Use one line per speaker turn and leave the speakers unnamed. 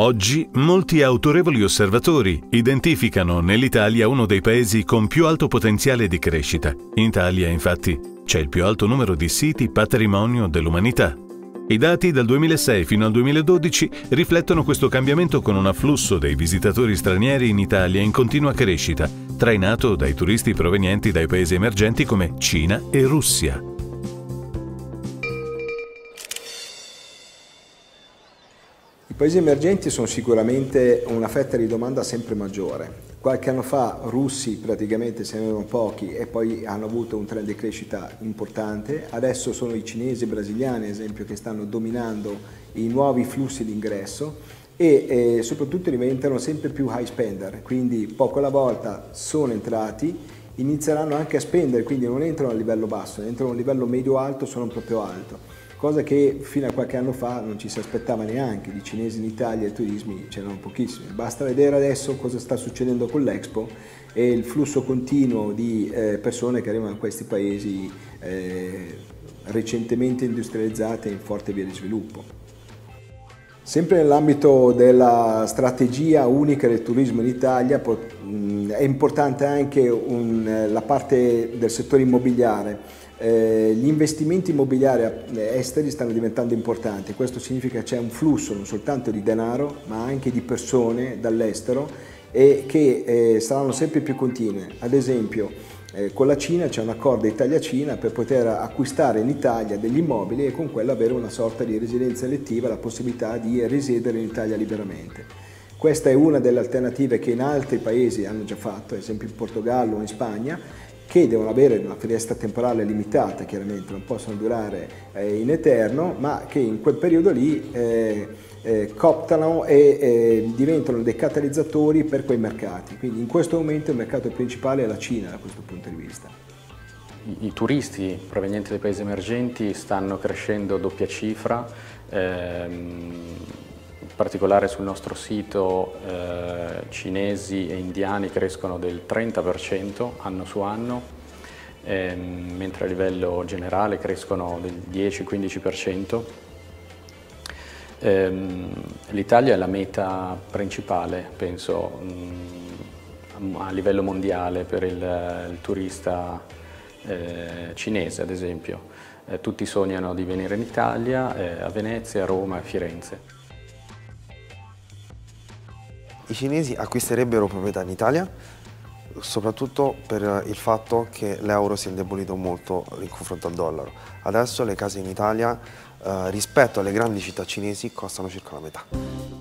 Oggi molti autorevoli osservatori identificano nell'Italia uno dei paesi con più alto potenziale di crescita. In Italia, infatti, c'è il più alto numero di siti patrimonio dell'umanità. I dati dal 2006 fino al 2012 riflettono questo cambiamento con un afflusso dei visitatori stranieri in Italia in continua crescita, trainato dai turisti provenienti dai paesi emergenti come Cina e Russia.
Paesi emergenti sono sicuramente una fetta di domanda sempre maggiore. Qualche anno fa russi praticamente se ne erano pochi e poi hanno avuto un trend di crescita importante, adesso sono i cinesi e i brasiliani ad esempio che stanno dominando i nuovi flussi di ingresso e eh, soprattutto diventano sempre più high spender, quindi poco alla volta sono entrati, inizieranno anche a spendere, quindi non entrano a livello basso, entrano a livello medio-alto, sono proprio alto cosa che fino a qualche anno fa non ci si aspettava neanche, di cinesi in Italia e turismi c'erano pochissimi. Basta vedere adesso cosa sta succedendo con l'Expo e il flusso continuo di eh, persone che arrivano a questi paesi eh, recentemente industrializzati e in forte via di sviluppo. Sempre nell'ambito della strategia unica del turismo in Italia è importante anche un, la parte del settore immobiliare eh, gli investimenti immobiliari esteri stanno diventando importanti, questo significa che c'è un flusso non soltanto di denaro ma anche di persone dall'estero e che eh, saranno sempre più continue. Ad esempio eh, con la Cina c'è un accordo Italia-Cina per poter acquistare in Italia degli immobili e con quello avere una sorta di residenza elettiva, la possibilità di risiedere in Italia liberamente. Questa è una delle alternative che in altri paesi hanno già fatto, ad esempio in Portogallo o in Spagna, che devono avere una finestra temporale limitata, chiaramente non possono durare eh, in eterno, ma che in quel periodo lì eh, eh, cooptano e eh, diventano dei catalizzatori per quei mercati. Quindi in questo momento il mercato principale è la Cina da questo punto di vista.
I, i turisti provenienti dai paesi emergenti stanno crescendo a doppia cifra, ehm, particolare sul nostro sito eh, cinesi e indiani crescono del 30% anno su anno, ehm, mentre a livello generale crescono del 10-15%. Ehm, L'Italia è la meta principale, penso, mh, mm, a livello mondiale per il, il turista eh, cinese, ad esempio. Eh, tutti sognano di venire in Italia, eh, a Venezia, a Roma e a Firenze.
I cinesi acquisterebbero proprietà in Italia soprattutto per il fatto che l'euro si è indebolito molto in confronto al dollaro. Adesso le case in Italia eh, rispetto alle grandi città cinesi costano circa la metà.